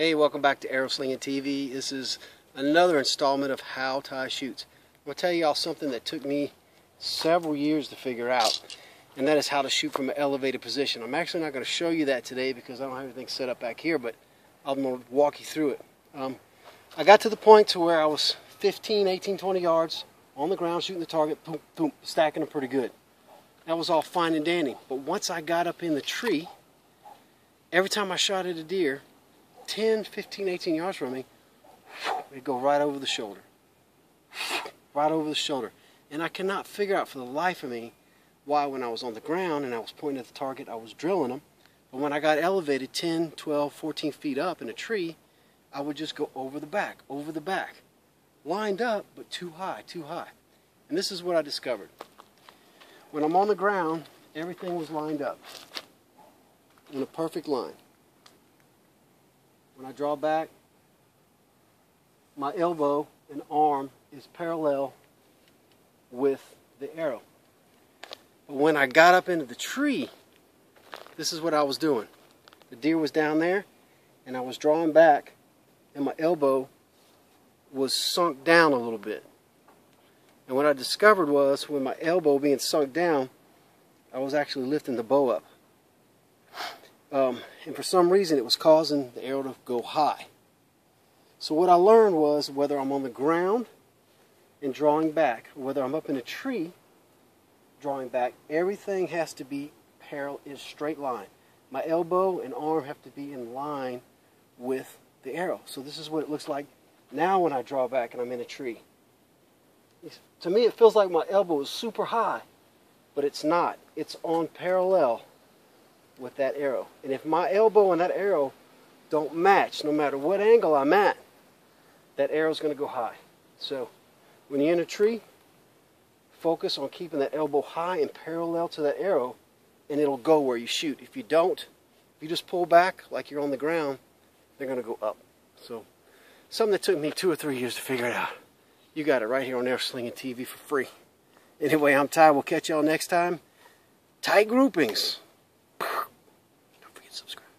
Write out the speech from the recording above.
Hey, welcome back to Arrow Slinging TV. This is another installment of How Ty Shoots. I'm going to tell y'all something that took me several years to figure out, and that is how to shoot from an elevated position. I'm actually not going to show you that today because I don't have everything set up back here, but I'm going to walk you through it. Um, I got to the point to where I was 15, 18, 20 yards on the ground shooting the target, boom, boom, stacking them pretty good. That was all fine and dandy. But once I got up in the tree, every time I shot at a deer, 10, 15, 18 yards from me, it'd go right over the shoulder. Right over the shoulder. And I cannot figure out for the life of me why when I was on the ground and I was pointing at the target, I was drilling them. But when I got elevated 10, 12, 14 feet up in a tree, I would just go over the back, over the back. Lined up, but too high, too high. And this is what I discovered. When I'm on the ground, everything was lined up in a perfect line. When I draw back, my elbow and arm is parallel with the arrow. But when I got up into the tree, this is what I was doing. The deer was down there, and I was drawing back, and my elbow was sunk down a little bit. And what I discovered was, with my elbow being sunk down, I was actually lifting the bow up. Um, and for some reason it was causing the arrow to go high. So what I learned was whether I'm on the ground and drawing back, whether I'm up in a tree drawing back, everything has to be parallel in straight line. My elbow and arm have to be in line with the arrow. So this is what it looks like now when I draw back and I'm in a tree. To me it feels like my elbow is super high, but it's not. It's on parallel with that arrow. And if my elbow and that arrow don't match, no matter what angle I'm at, that arrow's going to go high. So when you're in a tree, focus on keeping that elbow high and parallel to that arrow, and it'll go where you shoot. If you don't, if you just pull back like you're on the ground, they're going to go up. So something that took me two or three years to figure it out. You got it right here on Arrow Slinging TV for free. Anyway, I'm Ty. We'll catch y'all next time. Tight groupings subscribe.